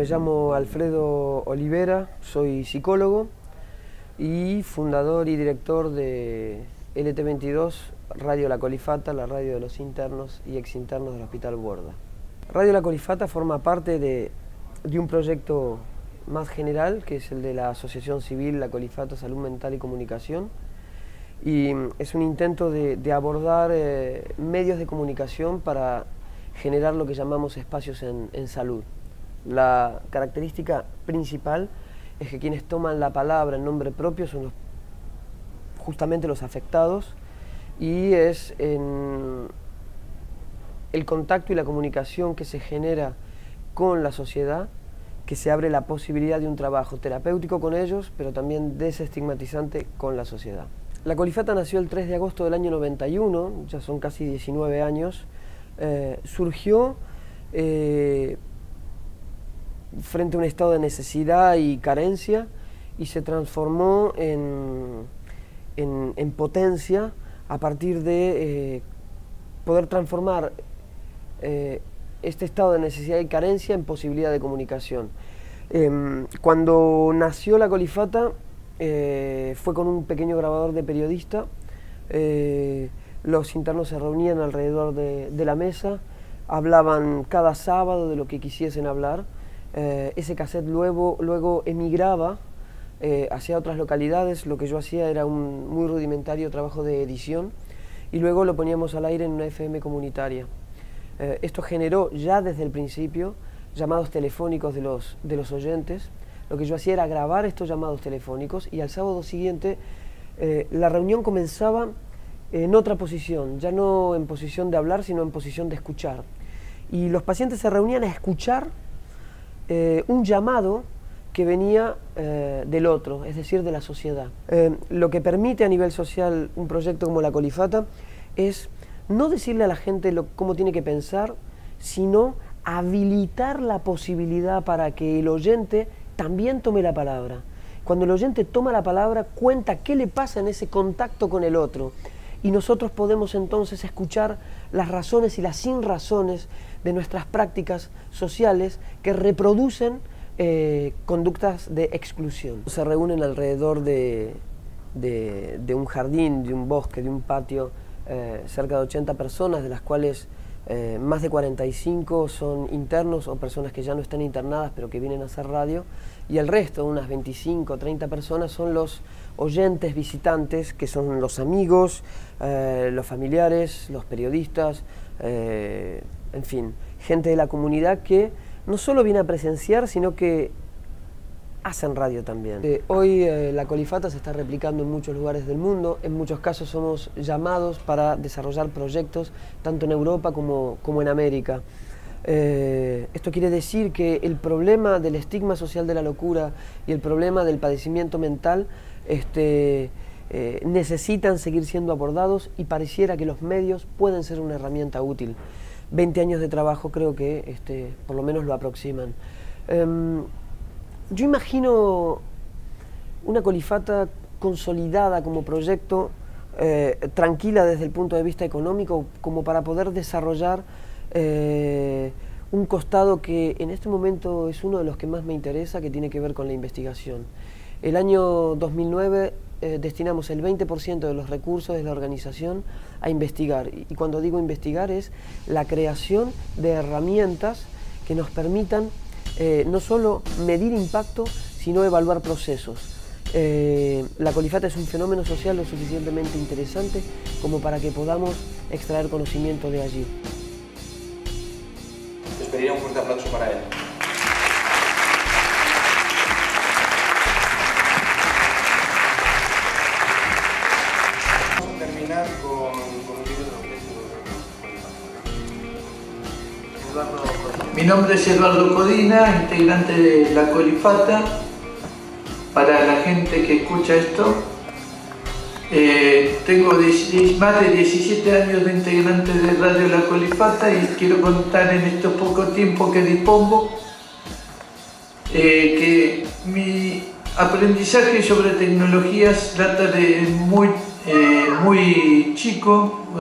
Me llamo Alfredo Olivera, soy psicólogo y fundador y director de LT22, Radio La Colifata, la radio de los internos y exinternos del Hospital Borda. Radio La Colifata forma parte de, un proyecto más general, que es el de la Asociación Civil La Colifata Salud Mental y Comunicación, y es un intento de, abordar eh, medios de comunicación para generar lo que llamamos espacios en, salud. La característica principal es que quienes toman la palabra en nombre propio son justamente los afectados y es en el contacto y la comunicación que se genera con la sociedad que se abre la posibilidad de un trabajo terapéutico con ellos, pero también desestigmatizante con la sociedad. La Colifata nació el 3 de agosto del año 91, ya son casi 19 años, eh, surgió eh, frente a un estado de necesidad y carencia y se transformó en, en, potencia a partir de eh, poder transformar este estado de necesidad y carencia en posibilidad de comunicación. Em, cuando nació la colifata fue con un pequeño grabador de periodista los internos se reunían alrededor de, la mesa, hablaban cada sábado de lo que quisiesen hablar. Eh, ese cassette luego, luego emigraba eh, hacia otras localidades. Lo que yo hacía era un muy rudimentario trabajo de edición y luego lo poníamos al aire en una FM comunitaria. Eh, esto generó ya desde el principio llamados telefónicos de los, de los oyentes. Lo que yo hacía era grabar estos llamados telefónicos y al sábado siguiente la reunión comenzaba en otra posición, ya no en posición de hablar, sino en posición de escuchar. Y los pacientes se reunían a escuchar eh, un llamado que venía eh, del otro, es decir, de la sociedad. Eh, lo que permite a nivel social un proyecto como la Colifata es no decirle a la gente cómo tiene que pensar, sino habilitar la posibilidad para que el oyente también tome la palabra. Cuando el oyente toma la palabra, cuenta qué le pasa en ese contacto con el otro y nosotros podemos entonces escuchar las razones y las sin razones de nuestras prácticas sociales que reproducen eh, conductas de exclusión. Se reúnen alrededor de, un jardín, de un bosque, de un patio, eh, cerca de 80 personas, de las cuales eh, más de 45 son internos o personas que ya no están internadas pero que vienen a hacer radio. Y el resto, unas 25 o 30 personas, son los oyentes, visitantes, que son los amigos, eh, los familiares, los periodistas, eh, en fin, gente de la comunidad que no solo viene a presenciar, sino que hacen radio también. Eh, hoy la colifata se está replicando en muchos lugares del mundo, en muchos casos somos llamados para desarrollar proyectos tanto en Europa como, como en América. Eh, esto quiere decir que el problema del estigma social de la locura y el problema del padecimiento mental este, eh, necesitan seguir siendo abordados y pareciera que los medios pueden ser una herramienta útil. 20 años de trabajo creo que este, por lo menos lo aproximan. Em, yo imagino una colifata consolidada como proyecto, eh, tranquila desde el punto de vista económico, como para poder desarrollar eh, un costado que en este momento es uno de los que más me interesa, que tiene que ver con la investigación. El año 2009 eh, destinamos el 20% de los recursos de la organización a investigar. Y, cuando digo investigar es la creación de herramientas que nos permitan eh, no solo medir impacto, sino evaluar procesos. la colifata es un fenómeno social lo suficientemente interesante como para que podamos extraer conocimiento de allí pediría un fuerte aplauso para él. Mi nombre es Eduardo Codina, integrante de La Colifata. Para la gente que escucha esto, eh, tengo más de 17 años de integrante de Radio La Colifata y quiero contar en estos poco tiempo que dispongo eh, que mi aprendizaje sobre tecnologías data de muy, eh, muy chico,